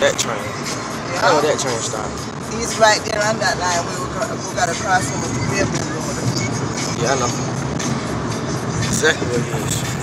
That train. Yeah. I know that train stop. He's right there on that line. We, we got to cross over the Fairview Yeah, I know. Exactly where he is.